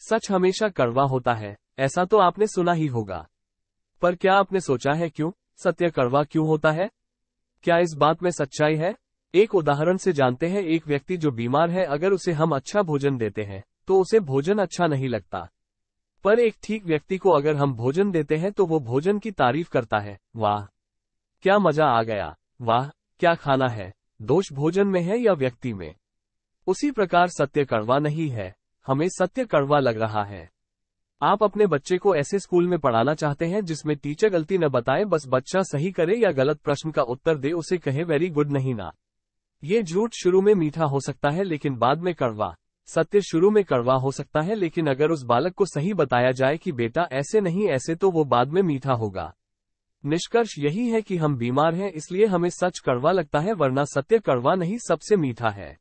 सच हमेशा कड़वा होता है, ऐसा तो आपने सुना ही होगा। पर क्या आपने सोचा है क्यों? सत्य कड़वा क्यों होता है? क्या इस बात में सच्चाई है? एक उदाहरण से जानते हैं, एक व्यक्ति जो बीमार है, अगर उसे हम अच्छा भोजन देते हैं तो उसे भोजन अच्छा नहीं लगता। पर एक ठीक व्यक्ति को अगर हम भोजन देते हैं तो वो भोजन की तारीफ़ करता है, वाह, क्या मज़ा आ गया, वाह, क्या खाना है, दोष भोजन में है या व्यक्ति में? उसी प्रकार सत्य कड़वा नहीं है। हमें सत्य कड़वा लग रहा है। आप अपने बच्चे को ऐसे स्कूल में पढ़ाना चाहते हैं जिसमें टीचर गलती न बताए, बस बच्चा सही करे या गलत प्रश्न का उत्तर दे, उसे कहे, वेरी गुड, नहीं ना। ये झूठ शुरू में मीठा हो सकता है, लेकिन बाद में कड़वा। सत्य शुरू में कड़वा हो सकता है, लेकिन अगर उस बालक को सही बताया जाए कि, बेटा, ऐसे नहीं, ऐसे तो वो बाद में मीठा होगा। निष्कर्ष यही है कि हम बीमार हैं, इसलिए हमें सच कड़वा लगता है, वरना सत्य कड़वा नहीं, सबसे मीठा है।